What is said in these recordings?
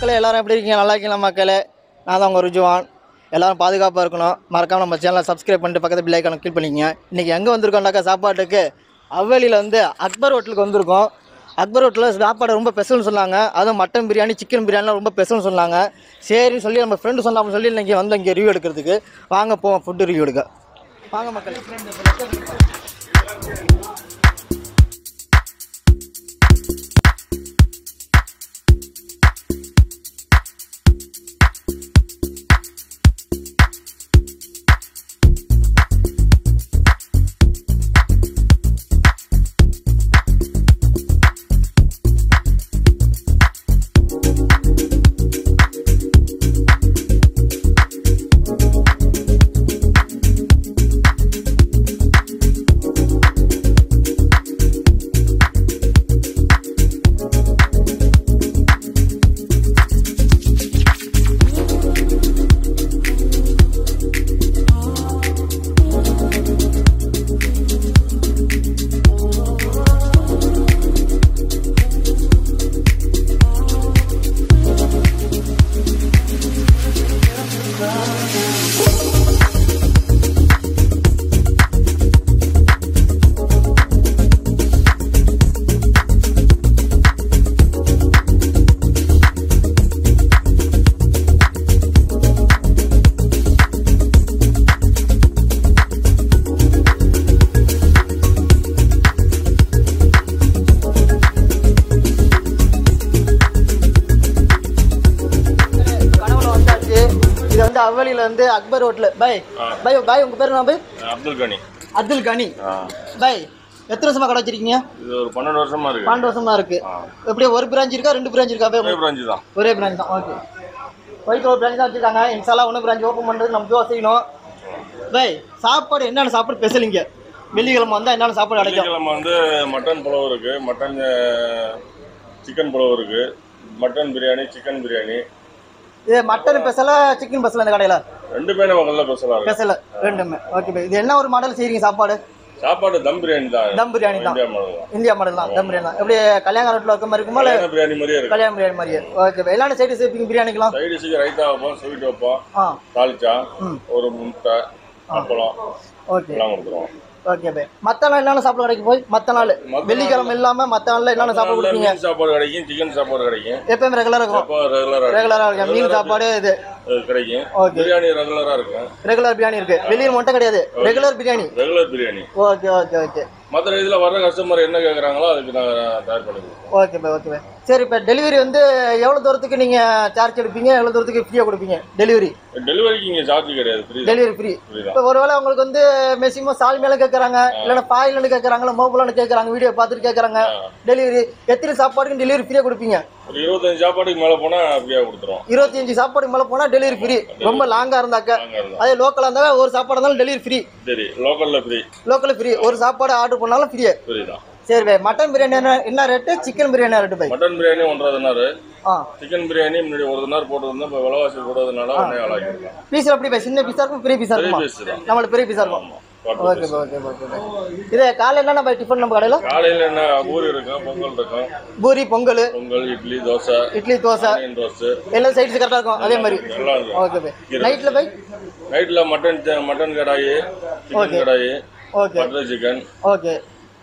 மக்களே எல்லாரும் எப்படி இருக்கீங்க? நல்லா இருக்கீங்களா மக்களே? நான் தான் உங்கள் ருஜுவான். எல்லாரும் பாதுகாப்பாக இருக்கணும். மறக்காமல் நம்ம சேனலை சப்ஸ்கிரைப் பண்ணிட்டு பக்கத்து பில் ஐக்கான கிளிக் பண்ணிக்கங்க. இன்றைக்கி எங்கே வந்திருக்கோம்னாக்கா சாப்பாட்டுக்கு? அவ்வளியில் வந்து அக்பர் ஹோட்டலுக்கு வந்திருக்கோம். அக்பர் ஹோட்டலில் சாப்பாடு ரொம்ப ஸ்பெஷல்னு சொன்னாங்க. அதுவும் மட்டன் பிரியாணி சிக்கன் பிரியாணிலாம் ரொம்ப ஸ்பெஷல்னு சொன்னாங்க. சரின்னு சொல்லி நம்ம ஃப்ரெண்டு சொன்னாங்க சொல்லி இன்றைக்கி வந்து இங்கே ரிவ்யூ எடுக்கிறதுக்கு வாங்க போவோம் ஃபுட்டு ரிவ்யூ எடுக்க. வாங்க மக்கள். அவ்வளியில் வந்து அக்பர் ஹோட்டல் பை பை பாய் உங்கள் பேர் என்ன by? Abdul Ghani. Abdul Ghani. By எத்தனை வருஷமா கடை வச்சிருக்கீங்க? இது ஒரு பன்னெண்டு வருஷமா இருக்கு. பன்னெண்டு வருஷமா இருக்கு. எப்படி ஒரு பிரான்ச் இருக்கா ரெண்டு பிரான்ச் இருக்கா ஒரே பிராஞ்சு தான். ஒரே பிரான்ச் தான் ஓகே ஒயிட் ஒரு பிரான்ச் தான் வச்சிருக்காங்க. இன்சாலா ஒன்று பிரான்ச் ஓப்பன் பண்ணுறது நம்ம துவா செய்யணும். பை சாப்பாடு என்னென்ன சாப்பாடு ஸ்பெஷல் இங்கே? வெள்ளிக்கிழமை வந்தால் என்னென்ன சாப்பாடு கிடைக்கும் வெள்ளிக்கிழமை வந்து மட்டன் புலவு இருக்கு. மட்டன் சிக்கன் புலவு இருக்கு. Mutton biryani chicken biryani. இது மட்டன் ஸ்பெஷலா சிக்கன் ஸ்பெஷல் இந்த கடையில்? ரெண்டுமே நம்ம ஸ்பெஷலாக இருக்கு. ஸ்பெஷல் ரெண்டுமே. ஓகே இது என்ன ஒரு மாடல் செய்கிறீங்க சாப்பாடு? சாப்பாடு தம் பிரியாணி தான். தம் பிரியாணி தான். இந்தியா மாடல் தான். தம் பிரியாணி தான். எப்படி கல்யாண ரோட்டில் இருக்க மாதிரி இருக்குமா கல்யாண பிரியாணி மாதிரியே இருக்கு. கல்யாண பிரியாணி மாதிரியே. ஓகே பை எல்லாமே சைடு சேர்ப்பீங்க பிரியாணிக்கலாம் சைடிஷுக்கு ரைத்தா வைப்போம் ஸ்வீட் வைப்போம். தாளிச்சா. ஒரு முட்டை அப்பளம். ஓகே. எல்லாம் ஓகே பை மற்ற நாள் என்னென்ன சாப்பிட கிடைக்கும் போய்? மற்ற நாள். வெள்ளிக்கிழமை இல்லாமல் மற்ற நாளில் என்னென்ன சாப்பிட கொடுப்பீங்க? மீன் சாப்பாடு கிடைக்கும் சிக்கன் சாப்பாடு கிடைக்கும். எப்பயுமே ரெகுலராக இருக்கும். ரெகுலராக ரெகுலராக இருக்கும். மீன் சாப்பாடு இது. கிடைக்கும். ஓகே. பிரியாணி ரெகுலராக இருக்கும். ரெகுலர் பிரியாணி இருக்கு. வெளியில் மட்டும் கிடையாது. Regular biryani. Regular biryani. Okay okay okay. மற்ற இதில் வர்ற கஸ்டமர் என்ன கேட்குறாங்களோ அதுக்கு நாங்கள் தயார் பண்ணி ஓகே பை ஓகே பை சரி இப்போ டெலிவரி வந்து எவ்வளோ தூரத்துக்கு நீங்கள் சார்ஜ் எடுப்பீங்க? எவ்வளோ தூரத்துக்கு ஃப்ரீயாக கொடுப்பீங்க? டெலிவரி டெலிவரிக்கு இங்கே சார்ஜ் கிடையாது. ஃப்ரீ டெலிவரி ஃப்ரீ இப்போ ஒருவேளை உங்களுக்கு வந்து மேக்ஸிமம் சால் மேலே கேட்குறாங்க இல்லைன்னா பாயிலன்னு கேட்குறாங்களா மோபிளான்னு கேட்குறாங்க வீடியோ பார்த்துட்டு கேட்குறாங்க டெலிவரி எத்தனை சாப்பாடுக்கு டெலிவரி ஃப்ரீயாக கொடுப்பீங்க? ஒரு இருபத்தஞ்சு சாப்பாடுக்கு மேலே போனால் ஃப்ரீயாக கொடுத்துருவோம். இருபத்தஞ்சு சாப்பாடுக்கு மேலே போனால் டெலிவரி ஃப்ரீ ரொம்ப லாங்காக இருந்தாக்க. அதே லோக்கலாக இருந்தால் ஒரு சாப்பாடு இருந்தாலும் டெலிவரி ஃப்ரீ சரி லோக்கலில் ஃப்ரீ லோக்கல் ஃப்ரீ ஒரு சாப்பாடு ஆர்டர் பண்ணாலும் ஃப்ரீ ஃப்ரீ தான். சரி பை. மட்டன் பிரியாணி என்ன என்ன ரேட்டு சிக்கன் பிரியாணி ரேட்டு பை? மட்டன் பிரியாணி ஒன்றரை தினார். சிக்கன் பிரியாணி முன்னாடி ஒரு தினார் போட்டதுன்னா இப்போ விலைவாசி கூடாதனால ஒன்றே ஆளாக்கிருக்கலாம் பீஸ் எப்படி பை? சின்ன பீஸாக இருக்கும் பெரிய பீஸாக இருக்குமா? நம்மளுக்கு பெரிய பீஸாக இருக்கும். ஓகே ஓகே ஓகே இது காலையில் என்னென்ன பை? டிஃபன் நம்ம கடையில்? காலையில் என்ன? பூரி இருக்கும் பொங்கல் இருக்கும் பூரி பொங்கல். பொங்கல் இட்லி தோசை. இட்லி தோசை. ரோஸ்ட்டு. எல்லாம் சைட்ஸ் கரெக்டாக இருக்கும் அதே மாதிரி. ஓகே பை. நைட்டில் பை? நைட்டில் mutton mutton kadai chicken kadai okay chicken okay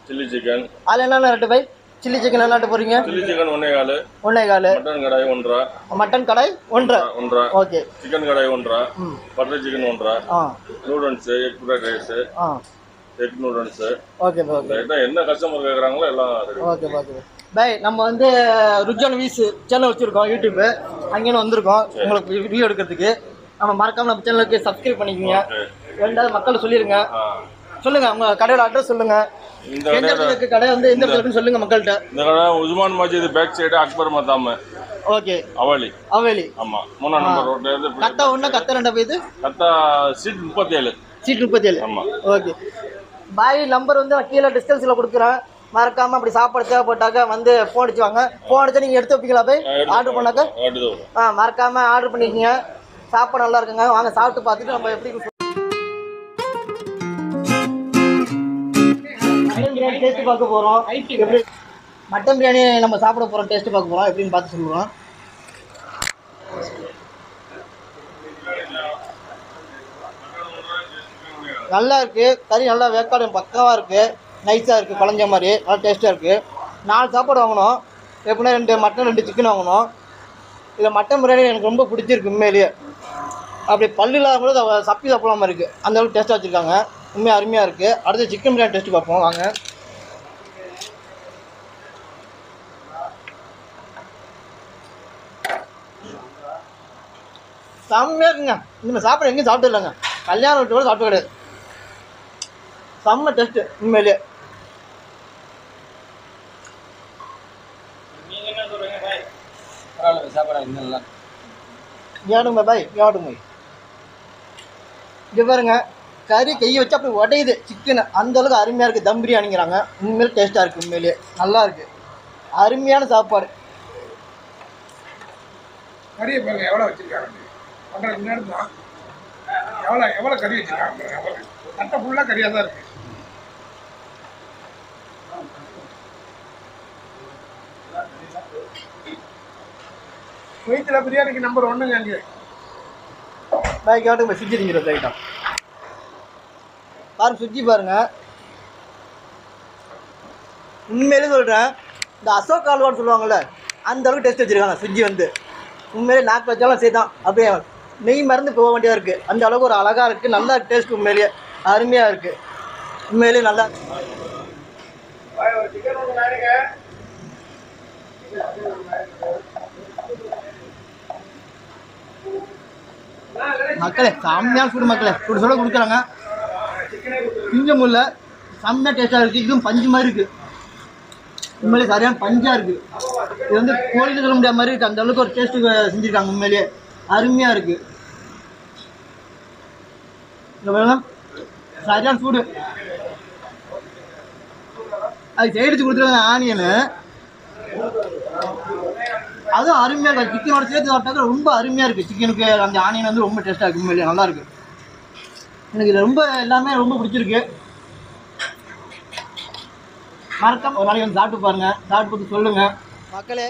chilli chicken. அதில் என்னென்ன ரேட்டு பை? சில்லி சிக்கன் என்ன ரேட்டு போகிறீங்க சில்லி சிக்கன் ஒன்றே கால். ஒன்றே கால். மட்டன் கடாய் ஒன்றரை மட்டன் கடாய் ஒன்றரை ஒன்றரை ஓகே. சிக்கன் கடாய் ஒன்றரை ம். பட்டர் சிக்கன் ஒன்றரை ஆ. Noodles egg fried rice. Egg noodles. Okay okay. என்ன கஸ்டமர் கேட்குறாங்களோ எல்லாம் ஓகே ஓகே. பை நம்ம வந்து ருஜான் வீஸ் சேனல் வச்சுருக்கோம் யூடியூப்பு அங்கேயும் வந்திருக்கோம். உங்களுக்கு வீடியோ எடுக்கிறதுக்கு. நம்ம மறக்காம நம்ம சேனலுக்கு சப்ஸ்கிரைப் பண்ணிக்கோங்க. ரெண்டாவது மக்கள் சொல்லிடுங்க ஆ. சொல்லுங்க உங்க கடையோட அட்ரஸ் சொல்லுங்க. இந்த இருக்கு கடை வந்து எந்த இடத்துல சொல்லுங்க மக்கள்கிட்ட. இந்த கடை உஸ்மான் மஜித் பேக் சைடு அக்பர் மத்தாம ஓகே. அவளி அவேலி. ஆமா. மூணாம் நம்பர் ரோட்ல இருந்து கத்தா ஒன்று கத்த ரெண்டா சீட் முப்பத்தேழு. சீட் முப்பத்தி ஏழு ஆமா. ஓகே. பாய் நம்பர் வந்து கீழே டிஸ்கன்ஸில் கொடுக்குறேன். மறக்காம அப்படி சாப்பாடு தேவைப்பட்டாக்க வந்து ஃபோன் அடிச்சு வாங்க ஃபோன் அடிச்சா நீங்கள் எடுத்து வைப்பீங்களா போய்? ஆர்டர் பண்ணாக்க? ஆ மறக்காம ஆர்டர் பண்ணிக்கங்க. சாப்பாடு நல்லா இருக்குங்க. வாங்க சாப்பிட்டு பார்த்துட்டு நம்ம எப்படி பிரியாணி டேஸ்ட் பார்க்க போகிறோம் எப்படி மட்டன் பிரியாணி நம்ம சாப்பிட போகிறோம் டேஸ்ட் பார்க்க போகிறோம் எப்படின்னு பார்த்து சொல்லுவோம். நல்லா இருக்குது கறி நல்லா வேக்காடும் பக்காவாக இருக்குது நைஸாக இருக்குது குழஞ்ச மாதிரி. நல்லா டேஸ்ட்டாக இருக்குது நாலு சாப்பாடு வாங்கினோம் எப்படின்னா ரெண்டு மட்டன் ரெண்டு சிக்கன் வாங்கினோம் இதில் மட்டன் பிரியாணி எனக்கு ரொம்ப பிடிச்சிருக்கு உண்மையிலேயே. அப்படி பல்லு இல்லாத கூட சப்பி சாப்பிடாமல் இருக்குது அந்தளவுக்கு டேஸ்ட்டாக வச்சுருக்காங்க. உண்மையாக அருமையாக இருக்குது அடுத்து சிக்கன் பிரியாணி டேஸ்ட்டு பார்ப்போம். வாங்க. செம்மையாக இருக்குங்க. இந்த சாப்பிட எங்கேயும் சாப்பிட்டு இல்லைங்க. கல்யாணம் விட்டு கூட சாப்பிட்டு கிடையாது. செம்ம டேஸ்ட்டு நல்லா ஏடுங்க பாய். ஏடுங்க இது பாருங்க கறி கையை வச்சு அப்படி உடையுது. சிக்கன் அந்த அளவுக்கு அருமையாக இருக்குது தம் பிரியாணிங்கிறாங்க. உண்மையிலே டேஸ்ட்டாக இருக்குது உண்மையிலேயே நல்லா இருக்குது அருமையான சாப்பாடு. கறியை பாருங்க எவ்வளோ வச்சிருக்காங்க? பண்ற முன்னாடி தான் எவ்வளோ எவ்வளோ கறி வச்சுருக்காங்க எவ்வளோ. சட்டை ஃபுல்லாக கறியாக தான் இருக்கு. குவைத்தில் பிரியாணிக்கு நம்பர் ஒன்றுங்க அங்கே. பாய் கேட்டுங்க சுஜி திங்கிற ஐட்டம் பாருங்க சுஜி பாருங்க. உண்மையிலே சொல்கிறேன் இந்த அசோக் ஆல்வான்னு சொல்லுவாங்கள்ல அந்த அளவுக்கு டேஸ்ட் வச்சுருக்காங்க சுஜி வந்து. உண்மையிலே நாக்கு வச்சாலும் சரி தான் அப்படியே நெய் மறந்து போக வேண்டியதாக இருக்குது அந்த அளவுக்கு ஒரு அழகாக இருக்குது நல்லா டேஸ்ட் உண்மையிலேயே அருமையாக இருக்குது உண்மையிலேயே நல்லா மக்களே செம்மையான ஃபுட் மக்களே. சுட சுட கொடுக்குறாங்க. கொஞ்சம் இல்லை. செம்மையாக டேஸ்ட்டாக இருக்குது இதுவும் பஞ்சு மாதிரி இருக்குது உண்மையிலே சரியான பஞ்சாக இருக்குது இது வந்து கோழின்னு சொல்ல முடியாத மாதிரி இருக்குது அந்த அளவுக்கு ஒரு டேஸ்ட்டு செஞ்சுருக்காங்க உண்மையிலேயே. அருமையாக இருக்குது சரியான சூடு. அது சைடுச்சு கொடுத்துருக்காங்க ஆனியனு. அதுவும் அருமையாக இருக்குது சிக்கனோட சேர்த்து சாப்பிட்டாக்க ரொம்ப அருமையாக இருக்குது சிக்கனுக்கு அந்த ஆனியன் வந்து ரொம்ப டேஸ்ட்டாக இருக்கும் இல்லையா? நல்லா இருக்குது எனக்கு இது ரொம்ப எல்லாமே ரொம்ப பிடிச்சிருக்கு. மறக்காம ஒரு நாளைக்கு வந்து சாப்பிட்டு பாருங்கள் சாப்பிட்டு பார்த்து சொல்லுங்கள் மக்களே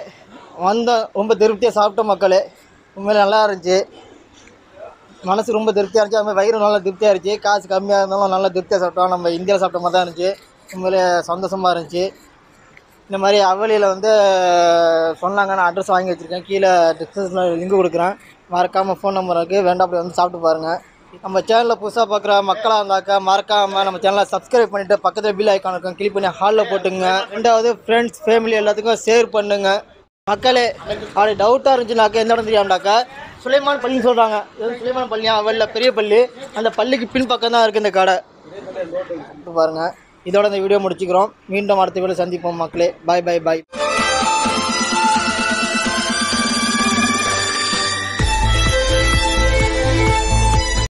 வந்தோம் ரொம்ப திருப்தியாக சாப்பிட்டோம் மக்களே. உண்மையிலே நல்லா இருந்துச்சு. மனசு ரொம்ப திருப்தியாக இருந்துச்சு. அதுமாதிரி வயிறு நல்லா திருப்தியாக இருந்துச்சு. காசு கம்மியாக இருந்தாலும் நல்லா திருப்தியாக சாப்பிட்டோம். நம்ம இந்தியாவில் சாப்பிட்ட மாதிரி தான் இருந்துச்சு. உண்மையிலே சந்தோஷமாக இருந்துச்சு. இந்த மாதிரி அவலியில் வந்து சொன்னாங்க. நான் அட்ரஸ் வாங்கி வச்சுருக்கேன். கீழே டிஸ்கிரிப்ஷனில் லிங்க் கொடுக்குறேன். மறக்காமல் ஃபோன் நம்பர் இருக்குது வேண்டாம் வந்து சாப்பிட்டு பாருங்கள் நம்ம சேனலில் புதுசாக பார்க்குற மக்களாக இருந்தாக்கா மறக்காமல் நம்ம சேனலை சப்ஸ்கிரைப் பண்ணிவிட்டு பக்கத்தில் பில் ஐக்கான் இருக்கும். கிளிக் பண்ணி ஹாலில் போட்டுங்க. ரெண்டாவது ஃப்ரெண்ட்ஸ் ஃபேமிலி எல்லாத்துக்கும் ஷேர் பண்ணுங்கள் மக்களே அப்படி டவுட்டாக இருந்துச்சுனாக்கா எந்த இடம் தெரியாமடாக்கா சுலைமான் பள்ளின்னு சொல்கிறாங்க இது சுலைமான் பள்ளியா? அவல்ல பெரிய பள்ளி. அந்த பள்ளிக்கு பின் பக்கம் தான் இருக்குது இந்த கடை. பாருங்கள் இதோட இந்த வீடியோ முடிச்சுக்கிறோம். மீண்டும் அடுத்த வீடியோ சந்திப்போம் மக்களே. பாய் பாய் பாய்